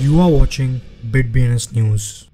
You are watching BitBNS News.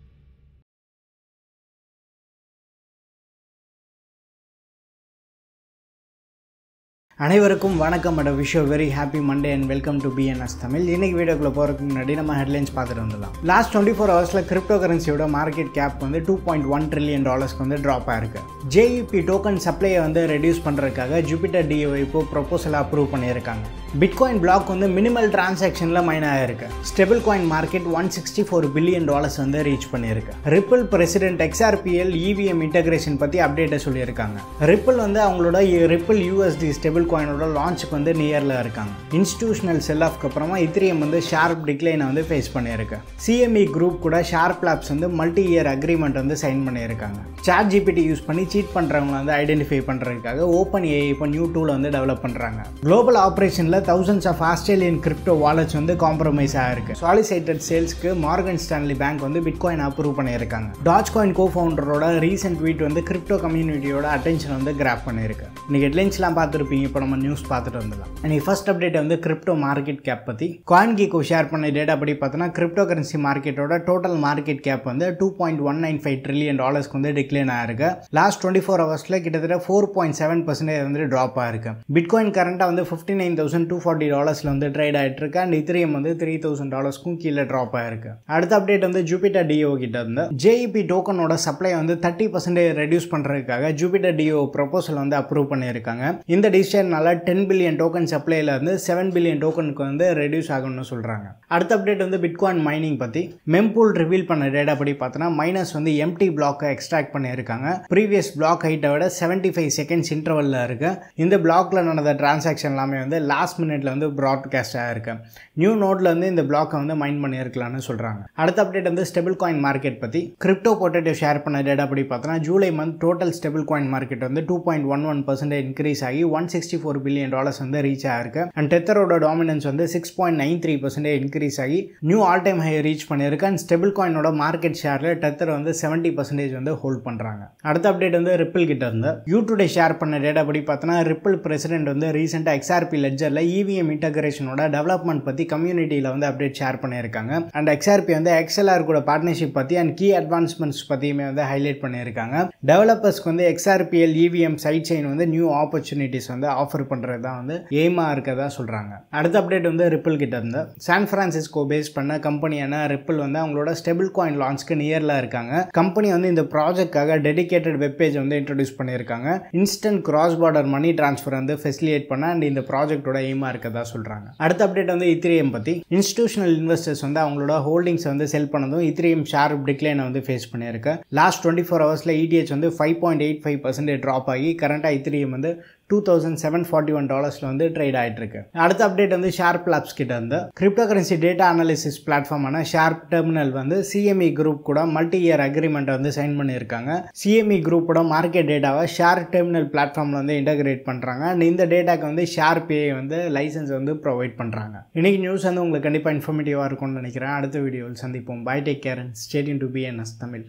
அனைவருக்கும் வணக்கம். Madam wish very happy Monday and welcome to BNS Tamil. இன்னைக்கு வீடியோக்குள்ள போகிறதுக்கு முன்னாடி நம்ம ஹெட்லைன்ஸ் பார்த்துட்டு வந்துடலாம். லாஸ்ட் டுவெண்ட்டி ஃபோர் ஹவர்ஸில் கிரிப்டோ கரன்சியோட மார்க்கெட் கேப் வந்து டூ பாயிண்ட் ஒன் ட்ரில்லியன் டாலர்ஸ்க்கு வந்து ட்ராப் ஆயிருக்கு. ஜேஇபி டோக்கன் சப்ளையை வந்து ரெடியூஸ் பண்ணுறதுக்காக ஜூபிட்டர் டிஓ இப்போ ப்ரொபோசலை அப்ரூவ் பண்ணியிருக்காங்க. பிட்காயின் பிளாக் வந்து மினிமல் டிரான்சாக்ஷனில் மைன் ஆகிருக்கு stable coin market one sixty four billion dollars வந்து ரீச் பண்ணியிருக்கு. Ripple president XRPL EVM integration பற்றி அப்டேட்டை சொல்லியிருக்காங்க. ரிப்பிள் வந்து அவங்களோட ரிப்பிள் யூஎஸ்டி ஸ்டெபிள் காயினோட லான்ச்சுக்கு வந்து நியரில் இருக்காங்க. இன்ஸ்டியூஷனல் செல் ஆஃப்க்கு அப்புறமா இத்திரியம் வந்து ஷார்ப் டிக்ளைனை வந்து ஃபேஸ் பண்ணியிருக்கு. சிஎம்இ குரூப் கூட ஷார்ப் லேப்ஸ் வந்து மல்டி இயர் அக்ரிமெண்ட் வந்து சைன் பண்ணியிருக்காங்க. சாட் ஜிபிடி யூஸ் பண்ணி சீட் பண்ணுறவங்களை வந்து ஐடென்டிஃபை பண்ணுறதுக்காக ஓப்பன் ஏஐ இப்போ நியூ டூல் வந்து டெவலப் பண்ணுறாங்க global ஆப்ரேஷனில் thousands of Australian crypto wallets வந்து காம்ப்ரமைஸ் ஆகிருக்கு சாலிசைட்டட் சேல்ஸ்க்கு மார்கன் ஸ்டான்லி பேங்க் வந்து பிட்காயின் அப்ரூவ் பண்ணியிருக்காங்க. டாச் காயின் கோ ஃபவுண்டரோட ரீசெண்ட் ட்வீட் வந்து கிரிப்டோ கம்யூனிட்டியோட அட்டென்ஷன் வந்து கிராப் பண்ணியிருக்கு. இன்னைக்கு ஹெட்லைன்ஸ்லாம் பார்த்துருப்பீங்க இப்போ நம்ம நியூஸ் பார்த்துட்டு வந்துடலாம். இன்னைக்கு ஃபர்ஸ்ட் அப்டேட் வந்து கிரிப்டோ மார்க்கெட் கேப் பற்றி காயின் கீக்கோ ஷேர் பண்ண டேட்டா படி பார்த்தோன்னா கிரிப்டோ கரன்சி மார்க்கெட்டோட டோட்டல் மார்க்கெட் கேப் வந்து two point one nine five trillion டாலர்ஸ்க்கு வந்து டிக்ளைன் ஆயிருக்கு. லாஸ்ட் டுவெண்ட்டி ஃபோர் ஹவர்ஸில் கிட்டத்தட்ட ஃபோர் பாயிண்ட் செவன் பர்சன்டேஜ் வந்து ட்ராப் ஆயிருக்கு. பிட்காயின் கரண்ட்டாக வந்து fifty nine thousand two forty டாலர்ஸில் வந்து ட்ரேட் ஆகிட்டு இருக்கு அண்ட் இத்திரியம் வந்து த்ரீ தௌசண்ட் டாலர்ஸ்க்கும் கீழே ட்ராப் ஆயிருக்கு. அடுத்த அப்டேட் வந்து ஜூபிட்டர் டிஓ கிட்ட இருந்து. ஜேஇபி டோக்கனோட சப்ளை வந்து தேர்ட்டி பர்சன்டேஜ் ரெடியூஸ் பண்ணுறதுக்காக ஜூபிட்டர் டிஓ ப்ரொபோசல் வந்து அப்ரூவ் பண்ணியிருக்காங்க. இந்த டிசிஷனால டென் பில்லியன் டோக்கன் சப்ளைல இருந்து செவன் பில்லியன் டோக்கனுக்கு வந்து ரெடியூஸ் ஆகும்னு சொல்கிறாங்க அடுத்த அப்டேட் வந்து பிட்காயின் மைனிங் பற்றி மெம்பூல் ரிவீல் பண்ண டேட்டா படி பார்த்தோன்னா மைனஸ் வந்து எம்டி பிளாக்கை எக்ஸ்ட்ராக்ட் பண்ணியிருக்காங்க. ப்ரீவியஸ் பிளாக் ஹைட்டை விட செவன்ட்டி ஃபைவ் செகண்ட்ஸ் இன்டர்வலில் இருக்கு. இந்த பிளாக்ல நடந்த டிரான்சாக்ஷன் எல்லாமே வந்து லாஸ்ட் மினிட்ல வந்து ப்ராட்காஸ்ட் ஆகிருக்கு நியூ நோட்ல வந்து இந்த பிளாக்கை வந்து மைன் பண்ணியிருக்கலாம்னு சொல்கிறாங்க அடுத்த அப்டேட் வந்து ஸ்டெபிள் காயின் மார்க்கெட் பற்றி கிரிப்டோ பொட்டேட்டோ ஷேர் பண்ண டேட்டா படி பார்த்தோன்னா July month total stable coin market வந்து two point one one percentage increase ஆகி one sixty four billion dollars வந்து ரீச் ஆயிருக்கு. அண்ட் டெத்தரோட டாமினன்ஸ் வந்து six point nine three percentage increase ஆகி new all time high reach பண்ணியிருக்கு and stable காயினோட market ஷேரில் டெத்தர் வந்து செவன்ட்டி பர்சன்டேஜ் வந்து ஹோல்ட் பண்ணுறாங்க அடுத்த அப்டேட் வந்து ரிப்பிள் கிட்ட இருந்து. யூ டுடே ஷேர் பண்ண டேட்டா படி பார்த்தோன்னா ரிப்பிள் பிரசிடென்ட் வந்து ரீசெண்டாக எக்ஸ்ஆர்பி லெஜரில் இவிஎம் இன்டகிரேஷனோட டெவலப்மெண்ட் பற்றி கம்யூனிட்டியில் வந்து அப்டேட் ஷேர் பண்ணியிருக்காங்க. அண்ட் எக்ஸ்ஆர்பி வந்து எக்ஸ்எல்ஆர் கூட பார்ட்னர்ஷிப் பற்றி அண்ட் கீ அட்வான்ஸ்மெண்ட்ஸ் பற்றியுமே வந்து ஹைலைட் பண்ணியிருக்காங்க. டெவலப்பர்ஸ்க்கு வந்து எக்ஸ்ஆர்பிஎல் இவிஎம் சைட் செயின் வந்து நியூ ஆப்பர்ச்சுனிட்டிஸ் வந்து ஆஃப் ஆஃபர் பண்ணுறது தான் வந்து எய்மாக இருக்கதா சொல்கிறாங்க அடுத்த அப்டேட் வந்து ரிப்பிள் கிட்ட இருந்து. சான் ஃப்ரான்சிஸ்கோ பேஸ் பண்ண கம்பெனியான ரிப்பிள் வந்து அவங்களோட ஸ்டெபிள் காயின் லான்ச்க்கு நியரில் இருக்காங்க. கம்பெனி வந்து இந்த ப்ராஜெக்ட்காக டெடிகேட்டட் வெப்பேஜ் வந்து இன்ட்ரடியூஸ் பண்ணியிருக்காங்க. Instant cross border money transfer வந்து ஃபெசிலியேட் பண்ண அண்ட் இந்த ப்ராஜெக்டோட எய்மாக இருக்கதா சொல்கிறாங்க அடுத்த அப்டேட் வந்து இத்திரியம் பற்றி இன்ஸ்டியூஷனல் இன்வெஸ்டர்ஸ் வந்து அவங்களோட ஹோல்டிங்ஸ் வந்து செல் பண்ணதும் இத்திரியம் ஷார்ப் டிக்ளைனை வந்து ஃபேஸ் பண்ணியிருக்கு. லாஸ்ட் டுவெண்ட்டி ஃபோர் ஹவர்ஸில் இடிஹெச் வந்து five point eight five percentage drop ஆகி கரண்ட்டாக இத்திரியம் e வந்து two thousand seven forty one டாலர்ஸில் வந்து ட்ரேட் ஆகிட்டு இருக்கு அடுத்த அப்டேட் வந்து ஷார்ப் லேப்ஸ் கிட்ட இருந்து. கிரிப்டோ கரன்சி டேட்டா அனாலிசிஸ் பிளாட்ஃபார்மான ஷார்ப் டெர்மினல் வந்து சிஎம்இ குரூப் கூட மல்டி இயர் அக்ரிமெண்ட் வந்து சைன் பண்ணியிருக்காங்க. சிஎம்இ குரூப்போட மார்க்கெட் டேட்டாவை ஷார்ப் டெர்மினல் பிளாட்ஃபார்மில் வந்து இன்டகிரேட் பண்ணுறாங்க அண்ட் இந்த டேட்டாக்கு வந்து ஷேர் பே வந்து லைசன்ஸ் வந்து ப்ரொவைட் பண்ணுறாங்க இன்றைக்கி நியூஸ் வந்து உங்களுக்கு கண்டிப்பாக இன்ஃபர்மேட்டிவாக இருக்கும்னு நினைக்கிறேன். அடுத்த வீடியோவில் சந்திப்போம். Bye take care and stay tuned to B NS Tamil.